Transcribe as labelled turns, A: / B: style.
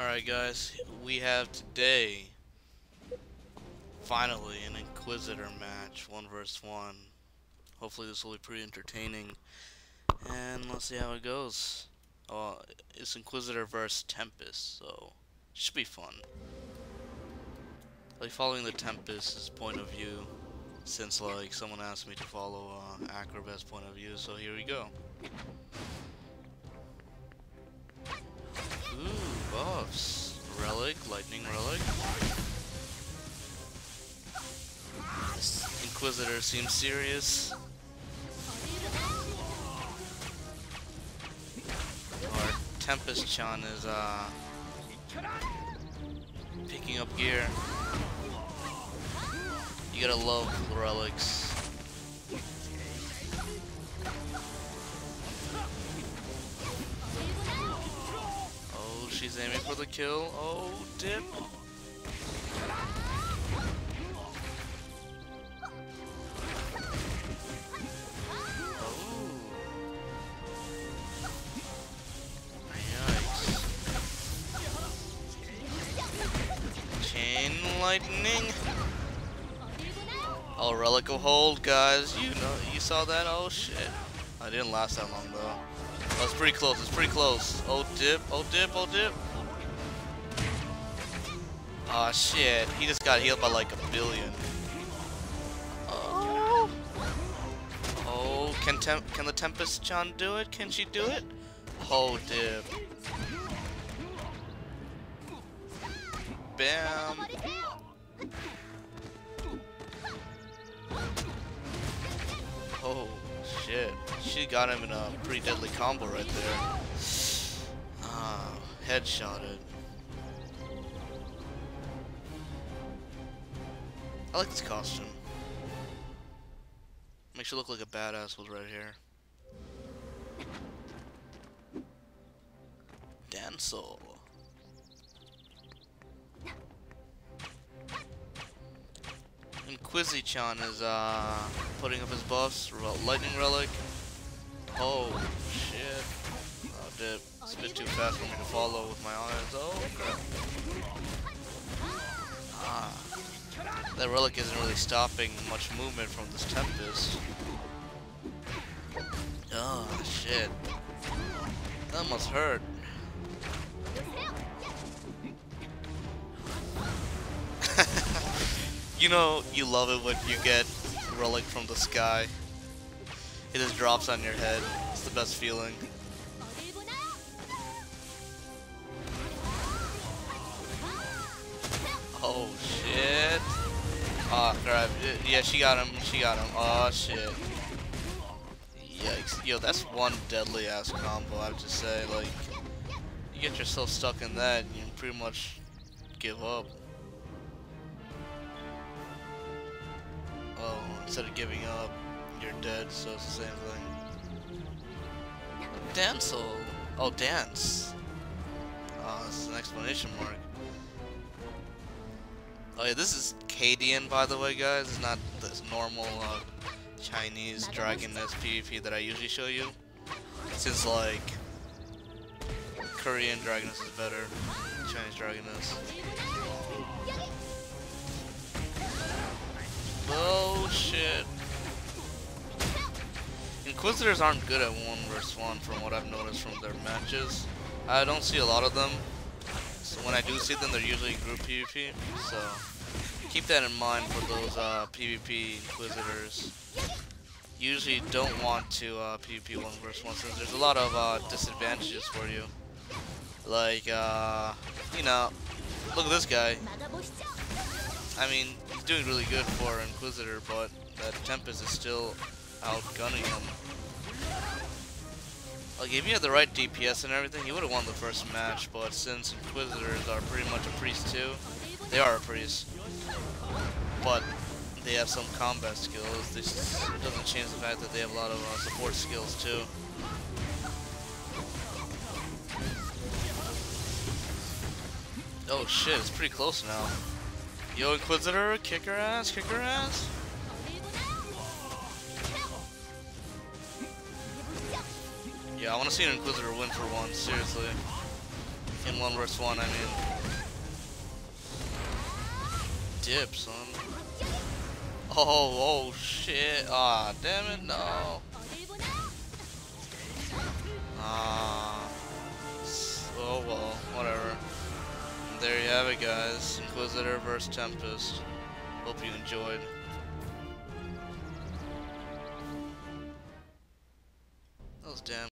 A: Alright guys, we have today finally an Inquisitor match, one versus one. Hopefully this will be pretty entertaining. And let's see how it goes. Oh, it's Inquisitor versus Tempest, so should be fun. Like following the Tempest's point of view, since like someone asked me to follow uh, Acrobat's point of view, so here we go. Ooh, buffs. Relic, lightning relic. This Inquisitor seems serious. Our Tempest-chan is uh picking up gear. You gotta love relics. She's aiming for the kill. Oh, dip. Oh. Chain lightning. Oh, relic of hold, guys. You know, you saw that? Oh shit. I didn't last that long though. Oh, it's pretty close. It's pretty close. Oh dip. Oh dip. Oh dip. Oh shit. He just got healed by like a billion. Oh. Oh. Can can the Tempest Chan do it? Can she do it? Oh dip. Bam. Oh shit. She got him in a pretty deadly combo right there. Ah, headshotted. I like this costume. Makes you look like a badass with red hair. Dancel. Inquisi-chan is uh, putting up his buffs. Lightning Relic. Oh, shit. Oh, dip. It's a bit too fast for me to follow with my eyes. Oh, crap. Ah. That relic isn't really stopping much movement from this Tempest. Oh, shit. That must hurt. You know, you love it when you get relic from the sky. It just drops on your head. It's the best feeling. Oh shit. Oh crap. Yeah, she got him. She got him. Oh shit. Yikes. Yo, that's one deadly ass combo, I have to say. Like, you get yourself stuck in that, and you pretty much give up. Instead of giving up, you're dead, so it's the same thing. Dancel! Oh, dance! Oh, this is an explanation mark. Oh yeah, this is KDN, by the way, guys. It's not this normal uh, Chinese Dragon Nest PvP that I usually show you. Since, like, Korean Dragon Nest is better. Chinese Dragon Nest. Oh shit. Inquisitors aren't good at one versus one from what I've noticed from their matches. I don't see a lot of them. So when I do see them, they're usually group PvP. So keep that in mind for those uh, PvP Inquisitors. Usually don't want to uh, PvP one versus one since there's a lot of uh, disadvantages for you. Like, uh, you know, look at this guy. I mean, he's doing really good for Inquisitor, but that Tempest is still outgunning him. Like, if he had the right DPS and everything, he would have won the first match, but since Inquisitors are pretty much a priest too, they are a priest, but they have some combat skills, this doesn't change the fact that they have a lot of uh, support skills too. Oh shit, it's pretty close now. Yo, Inquisitor, kick her ass, kick her ass. Yeah, I want to see an Inquisitor win for one, seriously. In one versus one, I mean. Dip, son. Oh, oh shit. Ah, damn it, no. Ah. Oh well, whatever. There you have it, guys. Inquisitor versus Tempest. Hope you enjoyed. Those damn